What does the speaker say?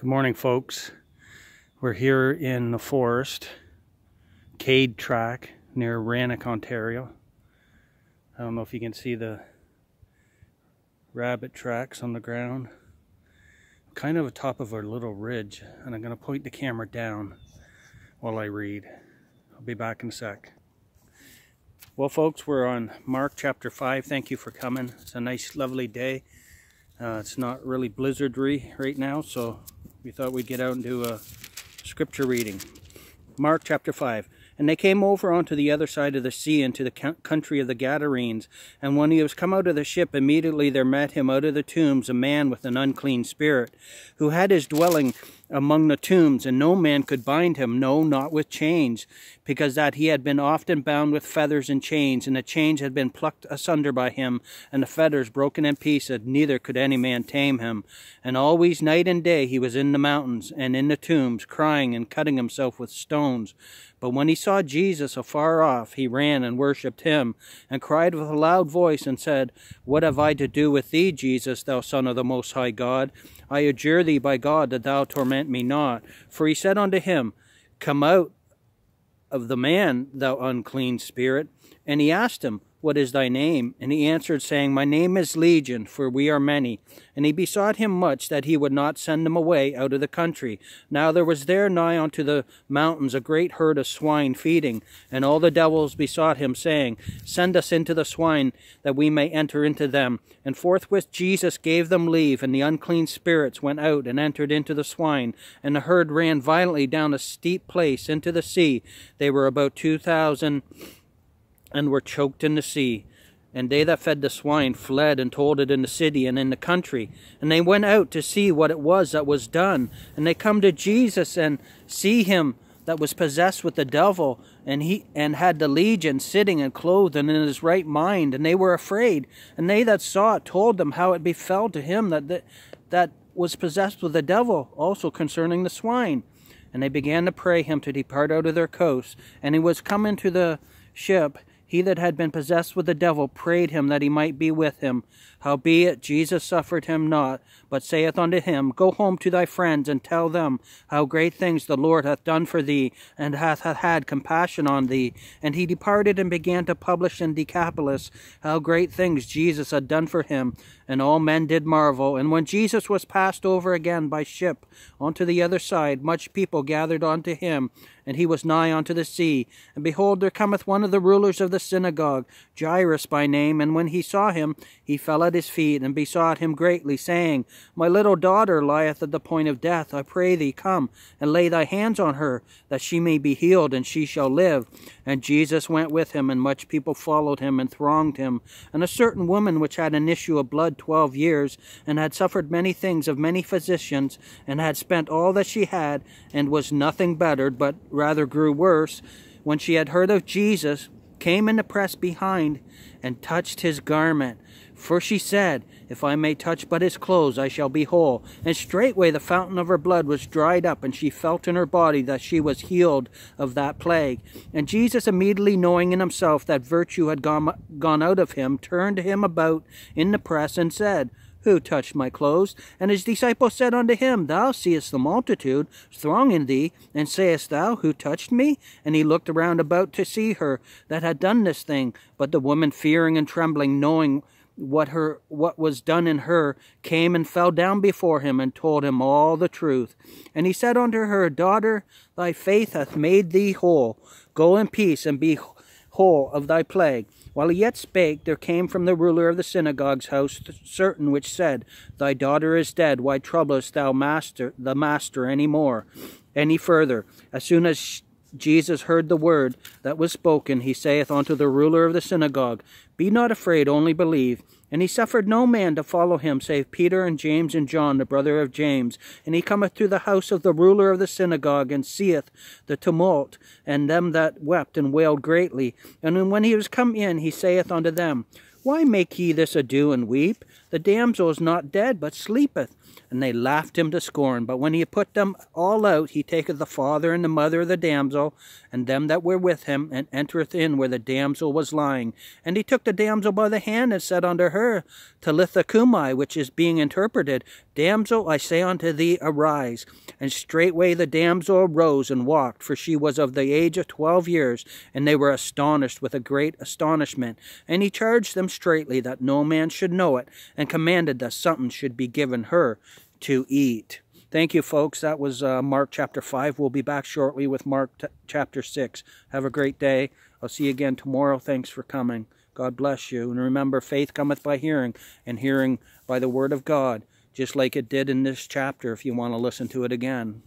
Good morning, folks. We're here in the forest, Cade Track near Rannoch, Ontario. I don't know if you can see the rabbit tracks on the ground. Kind of atop of a little ridge, and I'm going to point the camera down while I read. I'll be back in a sec. Well, folks, we're on Mark chapter 5. Thank you for coming. It's a nice, lovely day. Uh, it's not really blizzardry right now, so we thought we'd get out and do a scripture reading. Mark chapter 5. And they came over onto the other side of the sea into the country of the Gadarenes. And when he was come out of the ship, immediately there met him out of the tombs a man with an unclean spirit, who had his dwelling among the tombs, and no man could bind him, no, not with chains, because that he had been often bound with feathers and chains, and the chains had been plucked asunder by him, and the feathers broken in pieces, neither could any man tame him. And always night and day he was in the mountains and in the tombs, crying and cutting himself with stones. But when he saw Jesus afar off, he ran and worshipped him, and cried with a loud voice, and said, What have I to do with thee, Jesus, thou Son of the Most High God? I adjure thee by God that thou torment me not. For he said unto him, Come out of the man, thou unclean spirit. And he asked him, what is thy name? And he answered, saying, My name is Legion, for we are many. And he besought him much that he would not send them away out of the country. Now there was there nigh unto the mountains a great herd of swine feeding. And all the devils besought him, saying, Send us into the swine, that we may enter into them. And forthwith Jesus gave them leave, and the unclean spirits went out and entered into the swine. And the herd ran violently down a steep place into the sea. They were about two thousand and were choked in the sea. And they that fed the swine fled and told it in the city and in the country. And they went out to see what it was that was done. And they come to Jesus and see him that was possessed with the devil, and he and had the legion sitting and clothed and in his right mind, and they were afraid. And they that saw it told them how it befell to him that that, that was possessed with the devil, also concerning the swine. And they began to pray him to depart out of their coast. And he was come into the ship, he that had been possessed with the devil prayed him that he might be with him. Howbeit Jesus suffered him not, but saith unto him, Go home to thy friends, and tell them how great things the Lord hath done for thee, and hath had compassion on thee. And he departed and began to publish in Decapolis how great things Jesus had done for him. And all men did marvel. And when Jesus was passed over again by ship unto the other side, much people gathered unto him, and he was nigh unto the sea. And behold, there cometh one of the rulers of the synagogue, Jairus by name, and when he saw him, he fell at his feet, and besought him greatly, saying, My little daughter lieth at the point of death. I pray thee, come, and lay thy hands on her, that she may be healed, and she shall live. And Jesus went with him, and much people followed him, and thronged him. And a certain woman which had an issue of blood twelve years, and had suffered many things of many physicians, and had spent all that she had, and was nothing bettered, but rather grew worse, when she had heard of Jesus, came in the press behind, and touched his garment. For she said, If I may touch but his clothes, I shall be whole. And straightway the fountain of her blood was dried up, and she felt in her body that she was healed of that plague. And Jesus, immediately knowing in himself that virtue had gone, gone out of him, turned him about in the press, and said, who touched my clothes? And his disciples said unto him, Thou seest the multitude thronging thee, and sayest thou, Who touched me? And he looked around about to see her that had done this thing. But the woman, fearing and trembling, knowing what her what was done in her came and fell down before him and told him all the truth and he said unto her daughter thy faith hath made thee whole go in peace and be whole of thy plague. While he yet spake there came from the ruler of the synagogue's house certain which said thy daughter is dead. Why troublest thou master the master any more? Any further as soon as Jesus heard the word that was spoken, he saith unto the ruler of the synagogue, Be not afraid, only believe. And he suffered no man to follow him, save Peter and James and John, the brother of James. And he cometh to the house of the ruler of the synagogue, and seeth the tumult, and them that wept and wailed greatly. And when he was come in, he saith unto them, Why make ye this ado and weep? The damsel is not dead, but sleepeth. And they laughed him to scorn. But when he put them all out, he taketh the father and the mother of the damsel, and them that were with him, and entereth in where the damsel was lying. And he took the damsel by the hand, and said unto her, Talitha cumi, which is being interpreted, Damsel, I say unto thee, arise. And straightway the damsel arose and walked, for she was of the age of twelve years, and they were astonished with a great astonishment. And he charged them straitly that no man should know it, and commanded that something should be given her to eat. Thank you, folks. That was uh, Mark chapter 5. We'll be back shortly with Mark chapter 6. Have a great day. I'll see you again tomorrow. Thanks for coming. God bless you. And remember, faith cometh by hearing, and hearing by the word of God, just like it did in this chapter if you want to listen to it again.